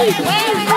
Wait, wait.